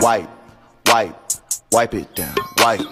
Wipe, wipe, wipe it down, wipe.